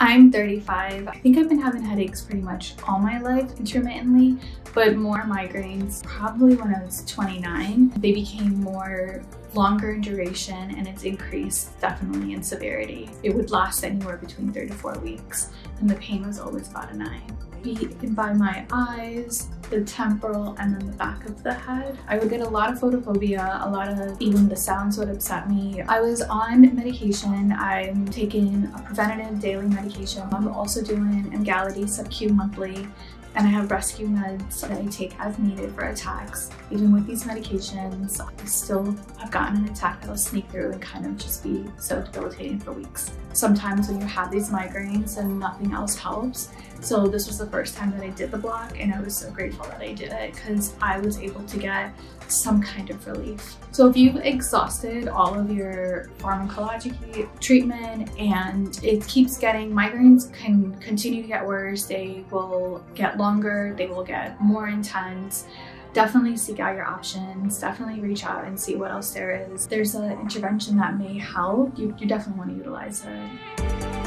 I'm 35. I think I've been having headaches pretty much all my life intermittently, but more migraines probably when I was 29. They became more longer in duration and it's increased definitely in severity. It would last anywhere between three to four weeks and the pain was always about a nine. Be by my eyes, the temporal, and then the back of the head. I would get a lot of photophobia, a lot of even the sounds would upset me. I was on medication. I'm taking a preventative daily medication. I'm also doing Emgality sub-Q monthly and I have rescue meds that I take as needed for attacks. Even with these medications, I still have gotten an attack that'll sneak through and kind of just be so debilitating for weeks. Sometimes when you have these migraines and nothing else helps, so this was the first time that I did the block and I was so grateful that I did it because I was able to get some kind of relief. So if you've exhausted all of your pharmacologic treatment and it keeps getting, migraines can continue to get worse, they will get longer, they will get more intense, definitely seek out your options, definitely reach out and see what else there is. There's an intervention that may help, you, you definitely want to utilize it.